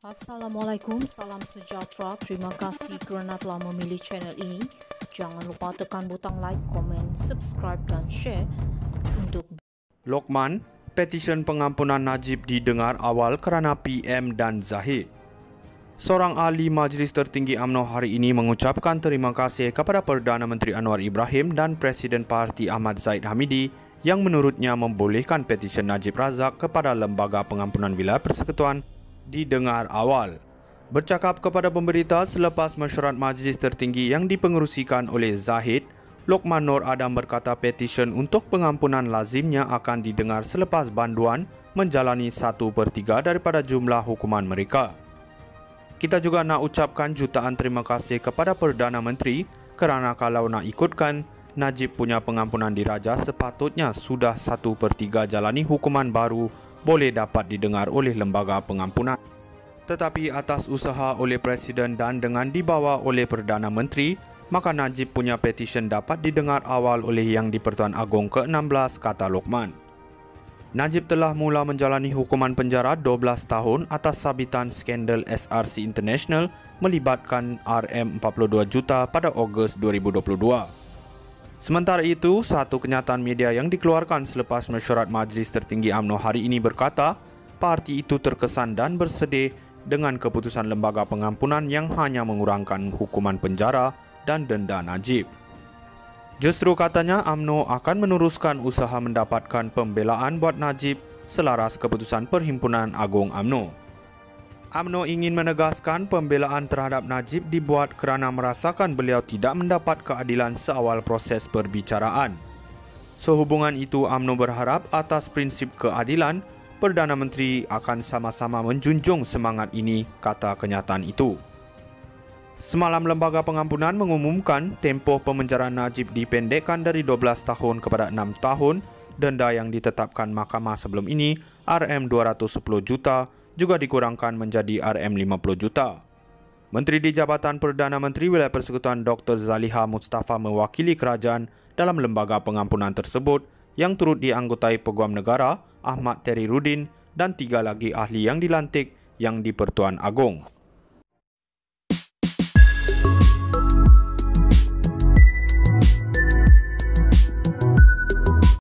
Assalamualaikum, salam sejahtera. Terima kasih kerana telah memilih channel ini. Jangan lupa tekan butang like, komen, subscribe dan share untuk Lokman, petisyen pengampunan Najib didengar awal kerana PM dan Zahid. Seorang ahli Majlis Tertinggi AMNO hari ini mengucapkan terima kasih kepada Perdana Menteri Anwar Ibrahim dan Presiden Parti Ahmad Zaid Hamidi yang menurutnya membolehkan petisyen Najib Razak kepada Lembaga Pengampunan Wilayah Persekutuan didengar awal. Bercakap kepada pemberita selepas mesyuarat majlis tertinggi yang dipengerusikan oleh Zahid, Lokman Nur Adam berkata petisyen untuk pengampunan lazimnya akan didengar selepas banduan menjalani satu per tiga daripada jumlah hukuman mereka. Kita juga nak ucapkan jutaan terima kasih kepada Perdana Menteri kerana kalau nak ikutkan, Najib punya pengampunan diraja sepatutnya sudah satu per tiga jalani hukuman baru boleh dapat didengar oleh lembaga pengampunan. Tetapi atas usaha oleh Presiden dan dengan dibawa oleh Perdana Menteri, maka Najib punya petisyen dapat didengar awal oleh Yang di-Pertuan Agong ke-16, kata Lokman. Najib telah mula menjalani hukuman penjara 12 tahun atas sabitan skandal SRC International melibatkan RM42 juta pada Ogos 2022. Sementara itu, satu kenyataan media yang dikeluarkan selepas mesyuarat Majlis Tertinggi AMNO hari ini berkata, parti itu terkesan dan bersedih dengan keputusan lembaga pengampunan yang hanya mengurangkan hukuman penjara dan denda Najib. Justru katanya AMNO akan meneruskan usaha mendapatkan pembelaan buat Najib selaras keputusan Perhimpunan Agung AMNO. AMNO ingin menegaskan pembelaan terhadap Najib dibuat kerana merasakan beliau tidak mendapat keadilan seawal proses perbicaraan. Sehubungan itu, AMNO berharap atas prinsip keadilan, Perdana Menteri akan sama-sama menjunjung semangat ini, kata kenyataan itu. Semalam Lembaga Pengampunan mengumumkan tempoh pemenjaraan Najib dipendekkan dari 12 tahun kepada 6 tahun, denda yang ditetapkan mahkamah sebelum ini RM210 juta juga dikurangkan menjadi RM50 juta. Menteri di Jabatan Perdana Menteri Wilayah Persekutuan Dr. Zaliha Mustafa mewakili kerajaan dalam lembaga pengampunan tersebut yang turut dianggotai Peguam Negara Ahmad Terry Rudin dan tiga lagi ahli yang dilantik yang di Pertuan Agong.